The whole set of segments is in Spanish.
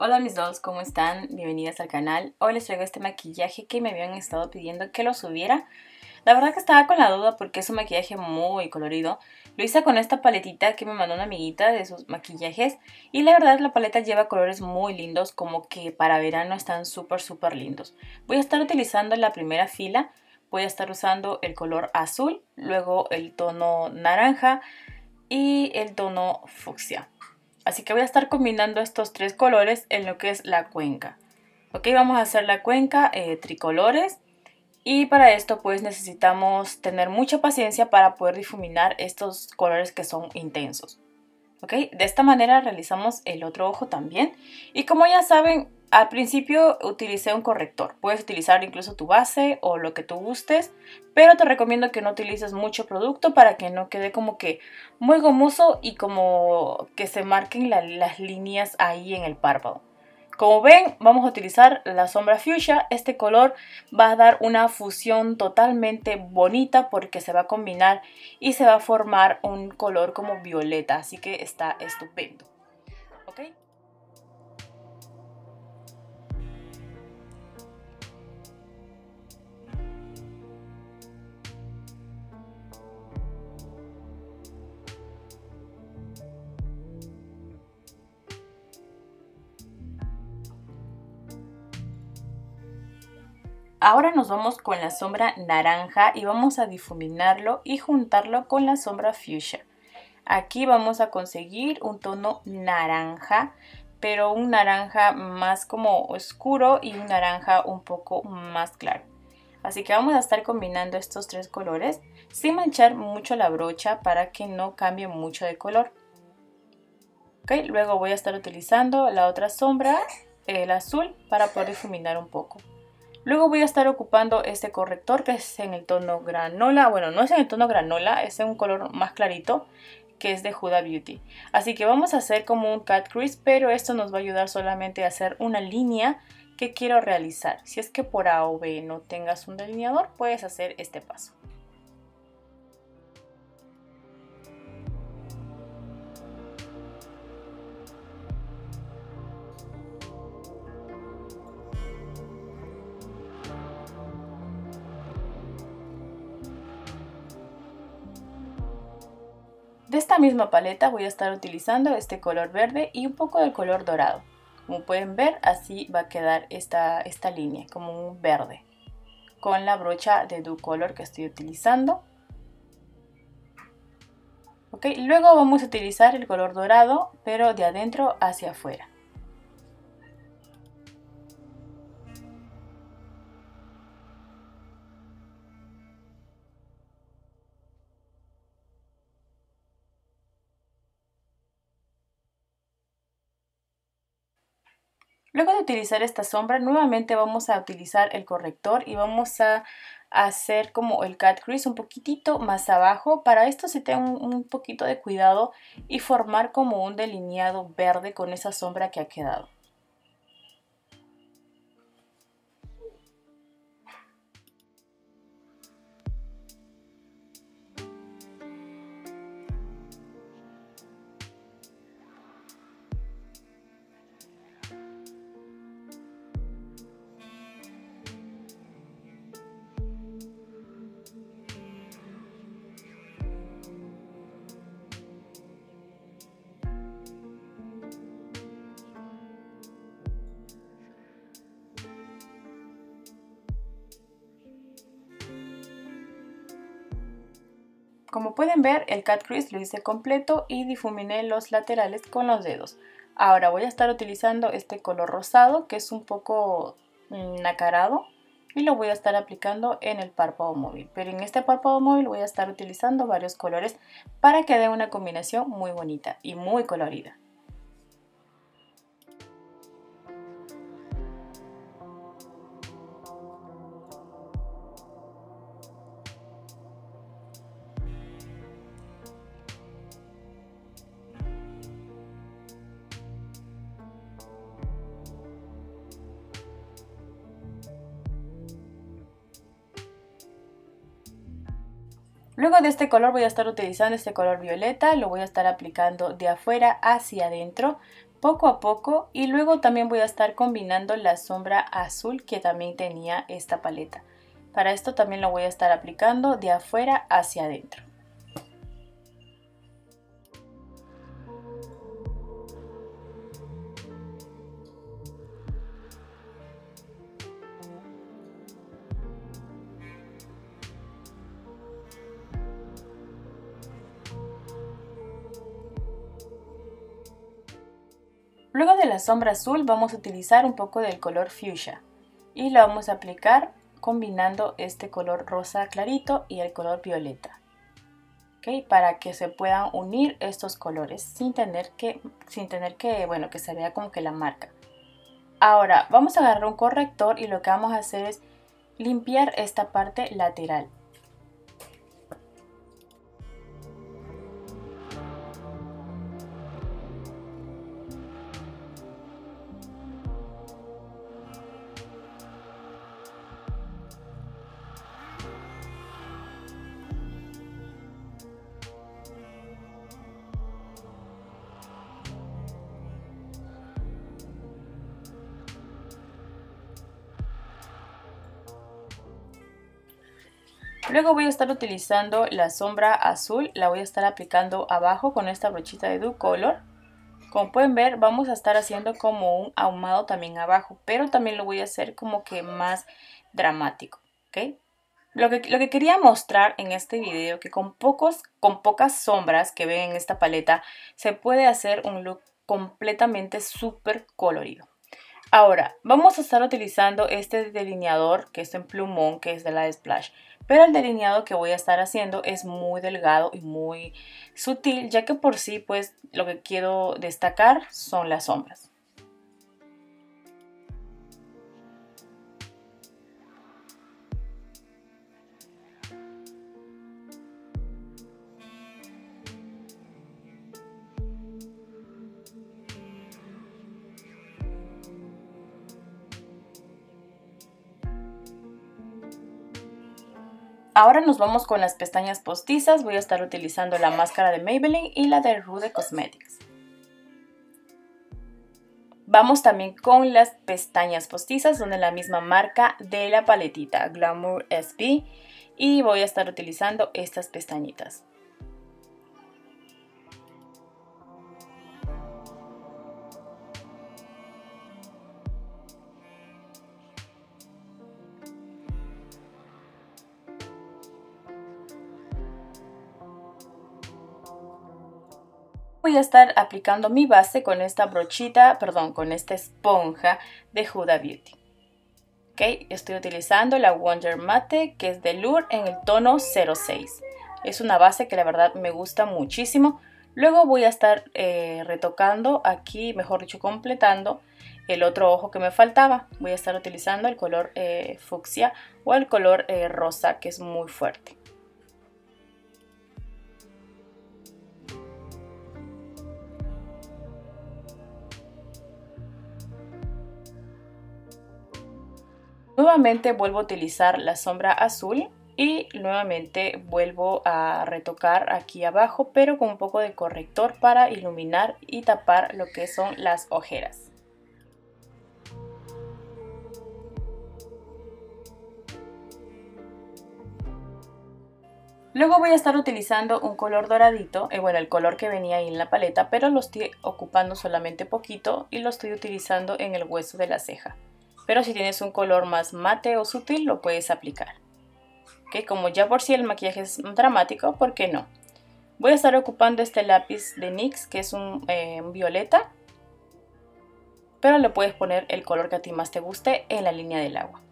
Hola mis dolls, ¿cómo están? Bienvenidas al canal. Hoy les traigo este maquillaje que me habían estado pidiendo que lo subiera. La verdad que estaba con la duda porque es un maquillaje muy colorido. Lo hice con esta paletita que me mandó una amiguita de sus maquillajes. Y la verdad la paleta lleva colores muy lindos, como que para verano están súper súper lindos. Voy a estar utilizando la primera fila. Voy a estar usando el color azul, luego el tono naranja y el tono fucsia. Así que voy a estar combinando estos tres colores en lo que es la cuenca. Ok, vamos a hacer la cuenca eh, tricolores. Y para esto pues necesitamos tener mucha paciencia para poder difuminar estos colores que son intensos. ¿Ok? De esta manera realizamos el otro ojo también. Y como ya saben, al principio utilicé un corrector. Puedes utilizar incluso tu base o lo que tú gustes, pero te recomiendo que no utilices mucho producto para que no quede como que muy gomoso y como que se marquen las líneas ahí en el párpado. Como ven, vamos a utilizar la sombra fuchsia. Este color va a dar una fusión totalmente bonita porque se va a combinar y se va a formar un color como violeta. Así que está estupendo. Ahora nos vamos con la sombra naranja y vamos a difuminarlo y juntarlo con la sombra fuchsia. Aquí vamos a conseguir un tono naranja, pero un naranja más como oscuro y un naranja un poco más claro. Así que vamos a estar combinando estos tres colores sin manchar mucho la brocha para que no cambie mucho de color. luego voy a estar utilizando la otra sombra, el azul, para poder difuminar un poco. Luego voy a estar ocupando este corrector que es en el tono granola. Bueno, no es en el tono granola, es en un color más clarito que es de Huda Beauty. Así que vamos a hacer como un cat crease, pero esto nos va a ayudar solamente a hacer una línea que quiero realizar. Si es que por A o B no tengas un delineador, puedes hacer este paso. De esta misma paleta voy a estar utilizando este color verde y un poco del color dorado. Como pueden ver, así va a quedar esta, esta línea, como un verde. Con la brocha de Do Color que estoy utilizando. Ok, luego vamos a utilizar el color dorado, pero de adentro hacia afuera. Luego de utilizar esta sombra, nuevamente vamos a utilizar el corrector y vamos a hacer como el cat crease un poquitito más abajo. Para esto se tenga un poquito de cuidado y formar como un delineado verde con esa sombra que ha quedado. Como pueden ver, el cat crease lo hice completo y difuminé los laterales con los dedos. Ahora voy a estar utilizando este color rosado que es un poco nacarado y lo voy a estar aplicando en el párpado móvil. Pero en este párpado móvil voy a estar utilizando varios colores para que dé una combinación muy bonita y muy colorida. Luego de este color voy a estar utilizando este color violeta, lo voy a estar aplicando de afuera hacia adentro poco a poco y luego también voy a estar combinando la sombra azul que también tenía esta paleta. Para esto también lo voy a estar aplicando de afuera hacia adentro. Luego de la sombra azul vamos a utilizar un poco del color fuchsia y lo vamos a aplicar combinando este color rosa clarito y el color violeta. ¿Okay? Para que se puedan unir estos colores sin tener que, sin tener que, bueno, que se vea como que la marca. Ahora vamos a agarrar un corrector y lo que vamos a hacer es limpiar esta parte lateral. Luego voy a estar utilizando la sombra azul, la voy a estar aplicando abajo con esta brochita de Do Color. Como pueden ver, vamos a estar haciendo como un ahumado también abajo, pero también lo voy a hacer como que más dramático, ¿ok? Lo que, lo que quería mostrar en este video, que con, pocos, con pocas sombras que ven en esta paleta, se puede hacer un look completamente súper colorido. Ahora, vamos a estar utilizando este delineador que es en plumón, que es de la Splash. Pero el delineado que voy a estar haciendo es muy delgado y muy sutil, ya que por sí, pues, lo que quiero destacar son las sombras. Ahora nos vamos con las pestañas postizas. Voy a estar utilizando la máscara de Maybelline y la de Rude Cosmetics. Vamos también con las pestañas postizas, donde la misma marca de la paletita Glamour SB. Y voy a estar utilizando estas pestañitas. Voy a estar aplicando mi base con esta brochita, perdón, con esta esponja de Huda Beauty. Ok, estoy utilizando la Wonder Mate que es de Lure en el tono 06. Es una base que la verdad me gusta muchísimo. Luego voy a estar eh, retocando aquí, mejor dicho, completando el otro ojo que me faltaba. Voy a estar utilizando el color eh, fucsia o el color eh, rosa que es muy fuerte. Nuevamente vuelvo a utilizar la sombra azul y nuevamente vuelvo a retocar aquí abajo pero con un poco de corrector para iluminar y tapar lo que son las ojeras. Luego voy a estar utilizando un color doradito, eh, bueno el color que venía ahí en la paleta, pero lo estoy ocupando solamente poquito y lo estoy utilizando en el hueso de la ceja pero si tienes un color más mate o sutil lo puedes aplicar. ¿Okay? Como ya por si el maquillaje es dramático, ¿por qué no? Voy a estar ocupando este lápiz de NYX que es un, eh, un violeta, pero le puedes poner el color que a ti más te guste en la línea del agua.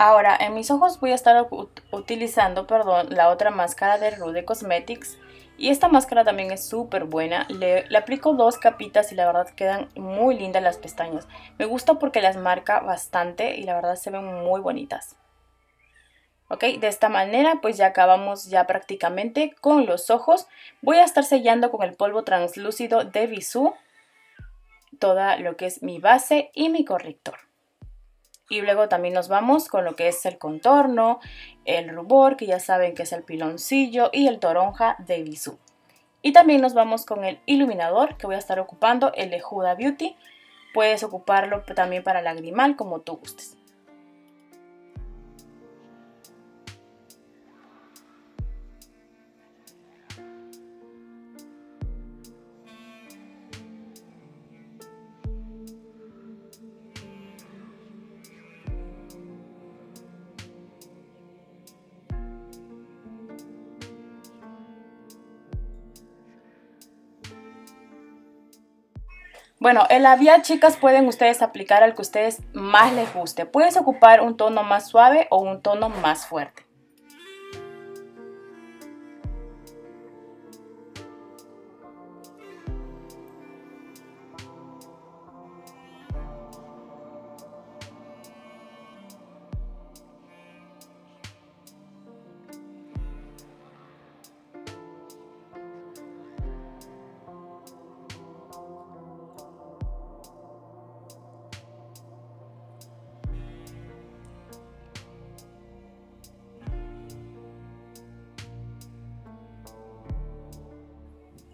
Ahora, en mis ojos voy a estar utilizando, perdón, la otra máscara de Rude Cosmetics. Y esta máscara también es súper buena. Le, aplico dos capitas y la verdad quedan muy lindas las pestañas. Me gusta porque las marca bastante y la verdad se ven muy bonitas. Ok, de esta manera pues ya acabamos ya prácticamente con los ojos. Voy a estar sellando con el polvo translúcido de Bisú toda lo que es mi base y mi corrector. Y luego también nos vamos con lo que es el contorno, el rubor, que ya saben que es el piloncillo, y el toronja de Bisú. Y también nos vamos con el iluminador, que voy a estar ocupando el de Huda Beauty. Puedes ocuparlo también para lagrimal, como tú gustes. Bueno, el labial, chicas, pueden ustedes aplicar al que ustedes más les guste. Puedes ocupar un tono más suave o un tono más fuerte.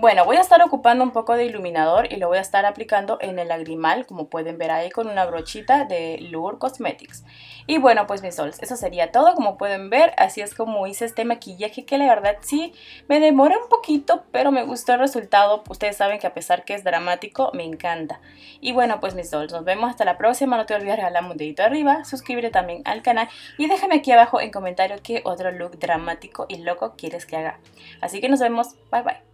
Bueno, voy a estar ocupando un poco de iluminador y lo voy a estar aplicando en el lagrimal, como pueden ver ahí con una brochita de Lure Cosmetics. Y bueno, pues mis sols, eso sería todo, como pueden ver, así es como hice este maquillaje que la verdad sí me demora un poquito, pero me gustó el resultado. Ustedes saben que a pesar que es dramático, me encanta. Y bueno, pues mis sols, nos vemos hasta la próxima. No te olvides regalarme un dedito arriba, suscríbete también al canal y déjame aquí abajo en comentarios qué otro look dramático y loco quieres que haga. Así que nos vemos, bye bye.